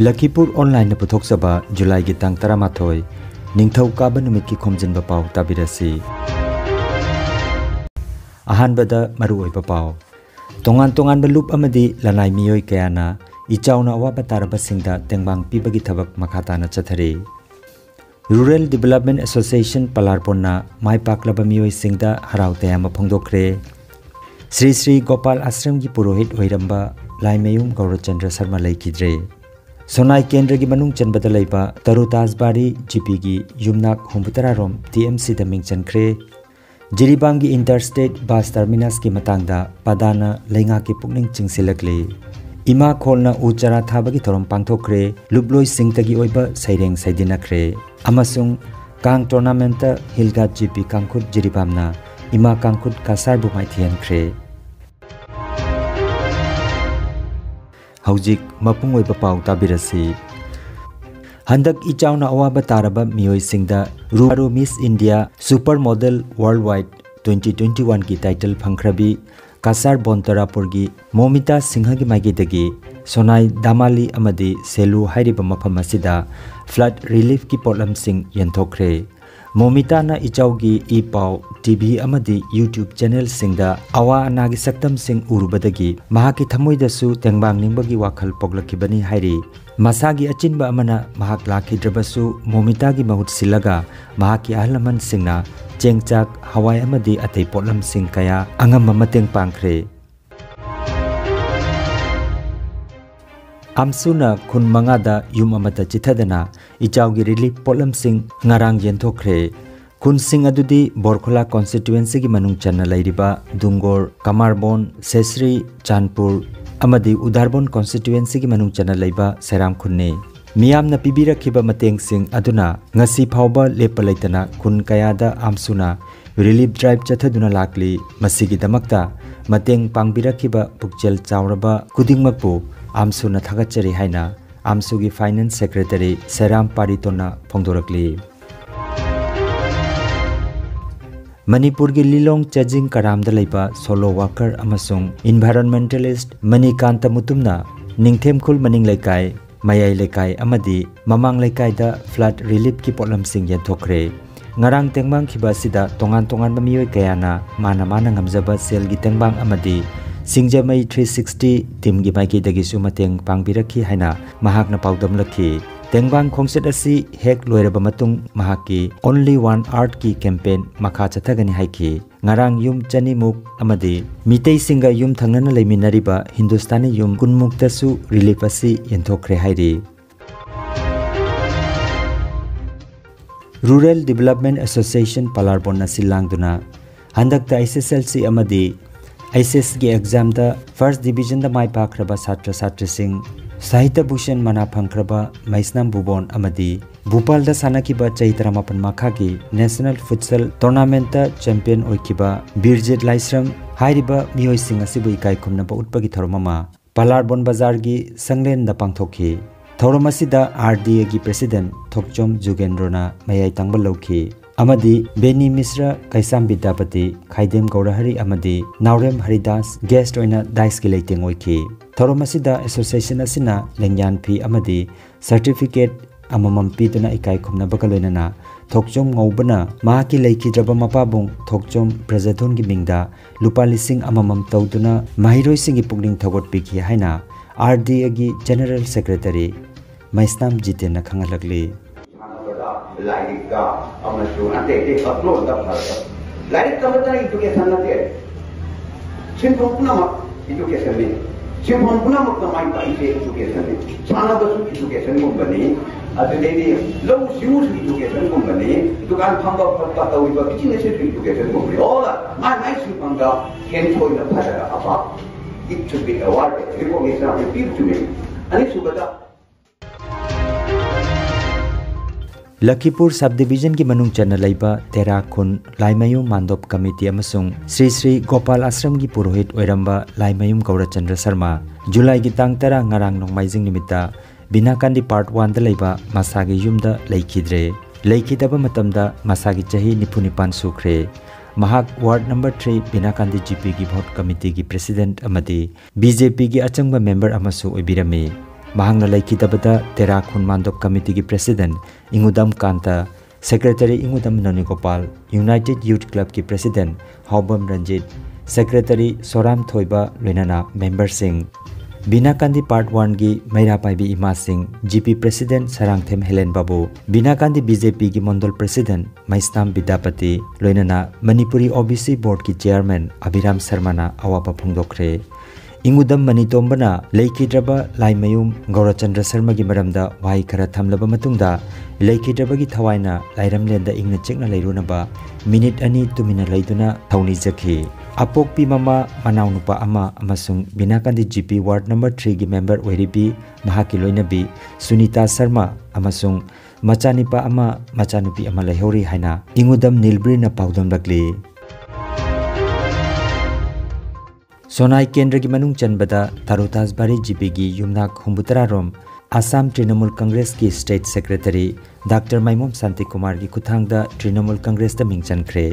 Lakhipur online पुथोक्सब जुलाई की तंग तरमाथोय निंगथौ काब नुमित की खोमजिनब पाव ताबिरसी अहानबद मरुओइब पाव तोंगान तोंगान लुप अमदी लनाई मियोय कयाना इचाउना अवाब तारबसिंगदा तेंबांग पीबगी थबक मखाताना चथरे रूरल डेवलपमेंट एसोसिएशन पलारपोना माई पाकलब मियोयसिंगदा हराव तयाम फोंदोखरे श्री श्री गोपाल आश्रम की पुरोहित होइरंबा लाइमयुम गौरचंद्र शर्मा लेखिद्रे सोनाई केंद्र की मनुंग चनबद तरुताजबारी जीपी की युमनाक हुंबुतरा रोम टीएमसी मिंग चनख्रे जिरीबांग की इंटरस्टेट बस टर्मिनस की मतंगदा पदाना लेंगा की पुकनिंग चिंगसिलकले इमा खोलना उचरा थाबगी थोरम पांथोखरे लुबलोय सिंगतगी ओइबा सैरेंग सैदिनखरे अमसुंग कांग टूर्नामेंट हिलगा जीपी कांगखुट हौजिक मपुंग ओइबा पाउ ताबिरसी हंदक इचाउना अवाबा तारबा मियोइसिंगदा रुबारो miss India super model world wide 2021 की टाइटल फंखरबी कासार बोंतरापुर की मोमिता सिंह की माइगेदगी सोनाई दामाली अमदी सेलू हाइरिबा मफम फ्लड रिलीफ की पोलम सिंह मोमिताना इचाउगी ई पाउ टीवी अमदी यूट्यूब चैनल सिंगदा अवा अनागी सक्तम सिंह उरुबदगी महाकी थमोइदसु तेंबांग निंबगी वाखल पोगलखिबनी हाइरी मसागी अचिनबा अमना महाक लाखिद्रबसु मोमितागी महुत सिलगा महाकी अहलमन सिंगना चेंगचाक हवाई अमदी अतै पोलम सिंह कया अंगम मतेंग पांखरे amsuna khun manga da yum amata chithadana ichawgi relief polam sing ngarang yenthokre khun sing adudi borkhola constituency gi manung channa lairiba dungor kamarbon sesri chanpur amadi udarbon constituency gi manung channa laiba seram khunne मियामना पिबिरखिबा मतेंगसिंग अदुना ngasi phawba lepa laitana khun kayada amsuna relief आमसुना थगचरी हाइना आमसुगी finance secretary serum पारितोना फोंदोरकली मणिपुर की लिलोंग चजिंग कराम लेबा solo walker अमसुंग इन्वायरमेंटलिस्ट मणिकांत मुतुमना निंगथेमखुल मनिंग लेकाय मयाई लेकाय अमदी ममांग लेकाय द फ्लड रिलीफ की पोलम सिंग यंथोखरे ngarang tengbang khiba sida tongan tongan ba miyoi kayana mana mana ngamjaba sel gi tengbang amadi सिंगजमई 360 टीम की माइकी दगिसु मतेंग पांगबिरखी हाइना महाकना पाउदम लखी तेंगबांग खोंसेट असि हेक महाकी ओनली वन आर्ट की कैंपेन मखा चथगनी hindustani yum kunmuk tasu relief asi yenthokre hairi rural development association palarbon na silangduna handakta SSLC amadi की एग्ज़ाम फ़र्स्ट डिवीज़न द माई पाख्रबा छात्र छात्रीसिंग साहित्य भूषण मना फंख्रबा मैस्नाम अमदी भोपाल द सानकिबा चै तरमापन माखागी national futsal tournament champion Birjit Laishram हाइरिबा मियोइसिंग असिबु इकाई खुमनबा उत्पगी थरममा पलारबोन बाज़ार की संगलेन द पांथोखी थौरम असिदा आरडीए की प्रेसिडेंट थोकचोम लौखी अमदी बेनी मिश्रा कैसाम विद्यापति खाइदेम गौरहरी अमदी नावरेम हरिदास गेस्ट ओइना दाइस की लेटिंग ओइखी थोरम असिदा एसोसिएशन असिना लेंयान फ़ी अमदी सर्टिफिकेट अममम पीदुना इकाई खुमना बकलोइना थोकचोम ngौबना मा की लेखिद्रब मपाबुंग थोकचोम की मिंगदा लुपा लिसिंग अममम तौदुना माहिरोइ सिंगी पुगनिंग थगोट पिखी हाइना की जनरल सेक्रेटरी मैस्नाम जितेन खंगलगली lagi ka amma tu ante te patlo da phala lai ka mata itu ke sanna te chin pokna ma itu ke sanne chin pokna ma ka mai pai te itu ke sanne sanna da su itu ke sanne mon bani ate te ni lo siu su itu ke sanne mon bani tu kan pham ba pham ba ta wi itu ke sanne mon bani ola division की मनुंग चन लेबा तेरा खुन लाइमयु मांदोप committee Shri Shri Gopal Ashram की पुरोहित ओरंबा लाइमयुम गौरचंद्र शर्मा जुलाई की तांग तरा ngarang nongmaijing nimita binakandi part 1 da leiba masagi yumda leikidre leikidaba matamda masagi chahi nipunipan sukre mahak ward number 3 binakandi gp की vote committee की amadi bjp की achangba member amasu oibirami mahangna laikidabada tera khun mandop committee gi president ingudam kanta secretary ingudam nani gopal united youth club ki president hobam ranjit secretary soram thoiba loinana member sing बिना कांदी part one की मैरा पाइबी इमा Singh GP president Sarangthem Helen बाबू बिना कांदी BJP की mandal president मैस्ताम इंगुदम मणितोंबना लेखिद्रबा लाइमयुम गौरचंद्र शर्मा की मरमदा वाई खरा थमलब मतुंगदा लेखिद्रबगी थवाइना लाइरमलेंदा इंगना चेकना लेरुनबा मिनिट अनि तुमिना लेदुना थौनी जखी अपोक्पी ममा मनाउनुपा अमा अमसुंग बिनाकांदी जीपी वार्ड नंबर 3 की मेंबर ओरिबी महाकी लोइनबी सुनीता शर्मा अमसुंग मचानिपा अमा मचानुपी अमा लेहोरी हाइना इंगुदम नीलब्रीना लकली सोनाई केंद्र की मनुंग चनबदा थारोताजबारी जीपी की युमनाक हुम्बुतरा रोम आसाम तृणमूल कांग्रेस की state secretary doctor Maimom Shanti Kumar की खुथांगदा तृणमूल कांग्रेस मिंग चनख्रे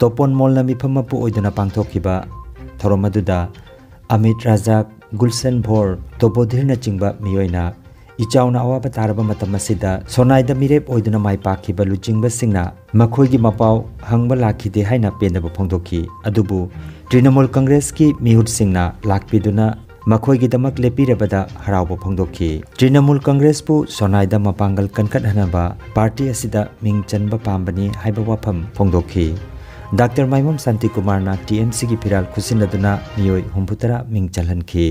तोपोन मोलना मिफम मपु ओइदना पांगथोखिबा थरोम अमित राजा गुलशन भोर तोबोधिरना चिंगबा मियोइना इचाउना अवाब तारबा मतम असिदा सोनाइदा मिरेप ओइदना माइ पाखिबा लुचिंगबा सिंगना तृणमूल कांग्रेस की मिहुट सिंगना लाखपीदुना मखोइगिदमक लेपीरबदा फोंदोखी। तृणमूल कांग्रेस पु सोनाइदा मपांगल कनकट पार्टी असिदा मिंग चनबा पाम्बनी हाइबा वाफम फोंदोखी। डॉक्टर माइमम शांति कुमार ना टीएमसी की फिराल खुसिनदुना मियोय हुंफुतरा मिंग चलहनखी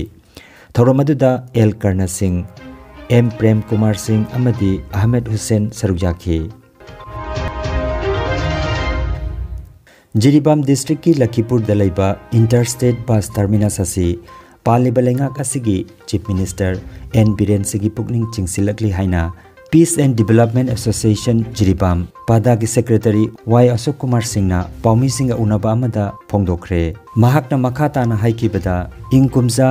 थौरमदुदा एल कर्ण सिंह एम प्रेम कुमार सिंह अहमद हुसैन सरुजाखी जिरीबाम डिस्ट्रिक्ट की लखीपुर दलेबा इंटरस्टेट बस टर्मिनस असी पालिब लेंगाक असिगी चीफ मिनिस्टर एन बीरेन सिगी पुकनिंग चिंसिलकली हाइना peace and development association Jiribam पादा की सेक्रेटरी वाई अशोक कुमार सिंह पाउमी सिंह उनबा अमदा फोंदोखरे महाकना मखा ताना हाइकिबदा इंग कुमजा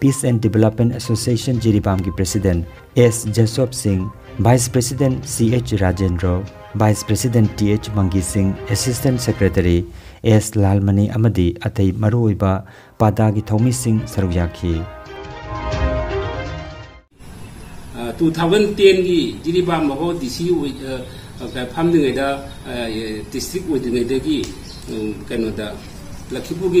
Peace and Development Association Jiribam की president S जसोप Singh vice president C H Rajendra vice president T H Mangi Singh assistant secretary S Lalmani अमदी अतई मरुओइबा पादागी थौमी सिंह सरुक याखी 2010 की जिरीबाम महो डीसी फामदिङैदा डिस्ट्रिक्ट ओइदिङैदगी कैनोदा लखीपुर की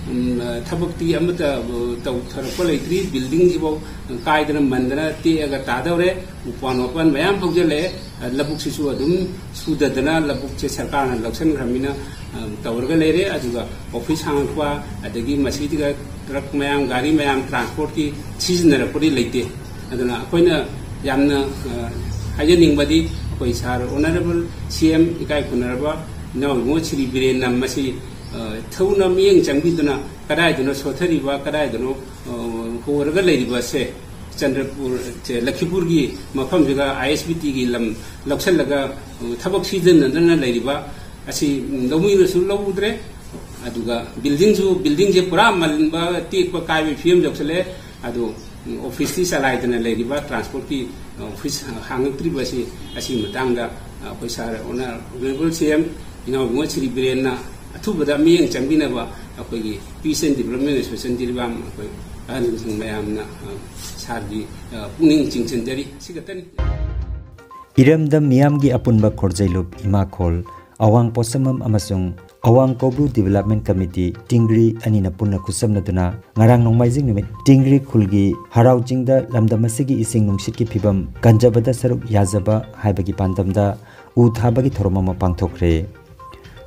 थबक्ति तौथरप लेट्री बिल्डिंग कायदना मनदना तेग तादौरे उपान वपान मैम फौजले लबुक सूदना लबुक से सरकार लौसनग्रमीना तौरग लेरे ऑफ़िस हांगप ट्रक मैम गाड़ी मैम ट्रांसपोर्ट की सिजनरपदी लेते अखोना हाजनिबदी अखोई सार ऑनरेबल सी एम इकाई खुनरब नौ श्री बीरेन मियंग चंगबिदुना कदाइदनो सोथरिबा कदाइदनो होरगा चंद्रपुर लखीपुर की मफम जगह आई एस बी टी की लम लगा लौमीनसु लौद्रे बिल्डिंग बिल्डिंग जे पूरा मलबा टेक काय फियम जौसले ऑफ़िस की चलाइदना लेरिबा ट्रांसपोर्ट की ऑफ़िस असी मतंगा अखोई सार ꯑꯊꯨꯕꯗ ꯃꯤꯠꯌꯦꯡ ꯆꯪꯕꯤꯅꯕ ꯑꯩꯈꯣꯏꯒꯤ ꯄꯤꯁ ꯃꯌꯥꯝꯅ ꯏꯔꯝꯗꯝ ꯃꯤꯌꯥꯝꯒꯤ ꯑꯄꯨꯟꯕ ꯈꯣꯔꯖꯩꯂꯨꯞ ꯏꯃꯥꯈꯣꯜ ꯑꯋꯥꯡ ꯄꯣꯠꯁꯃꯝ ꯑꯃꯁꯨꯡ ꯑꯋꯥꯡ ꯀꯧꯕ꯭ꯔꯨ ꯗꯤꯕꯂꯞꯃꯦꯟ ꯀꯃꯤꯇꯤ ꯇꯤꯡꯒ꯭ꯔꯤ ꯑꯅꯤꯅ ꯄꯨꯟꯅ ꯈꯨꯠꯁꯝꯅꯗꯨꯅ ꯉꯔꯥꯡ ꯅꯣꯡꯃꯥꯏꯖꯤꯡ ꯅꯨꯃꯤꯠ ꯇꯤꯡꯒ꯭ꯔꯤ ꯈꯨꯜꯒꯤ ꯍꯔꯥꯎ ꯂꯝꯗꯝ ꯑꯁꯤꯒꯤ ꯏꯁꯤꯡ ꯅꯨꯡꯁꯤꯠꯀꯤ ꯐꯤꯕꯝ ꯀꯟꯖꯕꯗ ꯁꯔꯨꯛ ꯌꯥꯖꯕ ꯍꯥꯏꯕꯒꯤ ꯄꯥꯟꯗꯝꯗ ꯎ ꯊꯥꯕꯒꯤ ꯊꯧꯔꯝ ꯑꯃ ꯄꯥꯡꯊꯣꯛꯈ꯭ꯔꯦ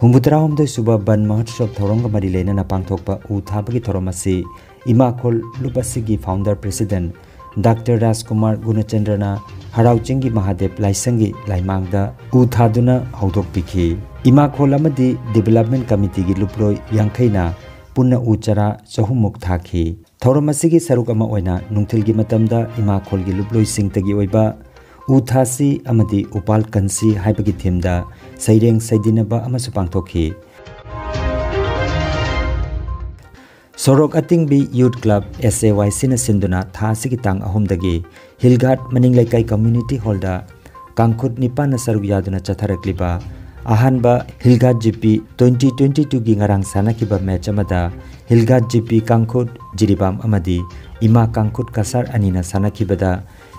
हुमदोय सुबा बन महोत्सव थौरंग मरी लेना पांथोकपा उ थौरम असी इमाखोल लुपसिगी फाउंडर प्रेसिडेंट डॉक्टर राजकुमार गुणचंद्रना हराउचिंगी महादेव लाइसंगी लाइमांगदा उ हौदोकपिखि इमाखोल डेवलपमेंट कमिटी की लुपलोय यांखैना पुन्ना उ चरा चहुमुक थौरम असिगी सरुक अमा उथासी अमदी उपाल कंसी हाइबगी थीमदा सैरेंग सैदिनबा अमसु पांथोखि सोरोक अतिंगबी यूथ क्लब एस ए सिन थासी अहुमदगी हिलघाट मनिंग लेकाई कम्युनिटी हॉलदा कांखुट निपान सरुक अहानबा हिलघाट जीपी 2022 गी ngarang sanakiba match amada hilgat gp kangkhut jiribam amadi ima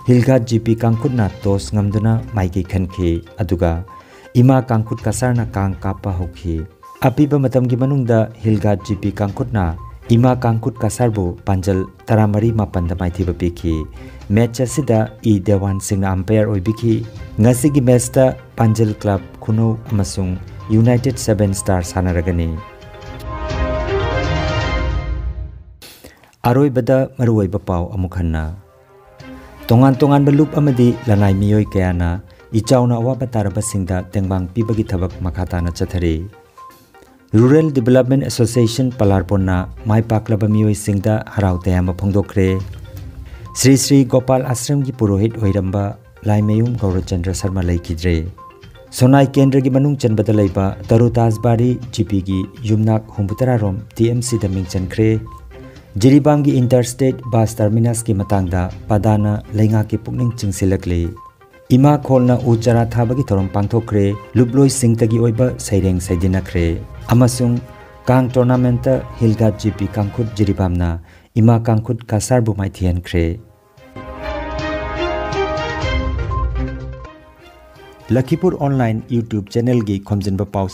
hilga jipi kangkut na tos ngamduna maiki khanki aduga ima kangkut kasarna kang kapa Api bermatemi matam gi manungda hilga jipi kangkut na ima kangkut kasarbu panjal taramari mapanda maithiba piki match asida e dewan singna umpire oibiki ngasi gi match ta panjal club khuno amasung united 7 stars hanaragani aroi bada maroi bapau amukhanna. तोान तोान लुप लनाई मियोई कयाना इचाउना अवाब तारबसिंगदा तेंबांग पीबगी थबक मखाताना चथरे रूरल डेवलपमेंट एसोसिएशन पलारपोना माई पाकलब मियोई सिंगदा हराव तयाम फोंदोखरे श्री श्री गोपाल आश्रम की पुरोहित ओइरंबा लाइमयुम गौरचंद्र शर्मा लेखिद्रे सोनाई केंद्र की मनुंग चनबद लेबा तरुताजबारी जीपी की युमनाक हुंबुतरा रोम टीएमसी द मिंग चनख्रे जिरीबाम की इंटरस्टेट बस टर्मिनस की मतंगदा पदाना लेंगा की पुकनिंग चिंगसिलकले इमा खोलना उ चरा पांथोखरे लुबलोय सिंगतगी ओइबा सैरेंग सैदिनखरे कांग टूर्नामेंट हिलगा जीपी कांगखुट जिरीबामना इमा कांगखुट कासार बुमाई थियनखरे लखीपुर ऑनलाइन यूट्यूब चैनल की खोमजिनबा पाव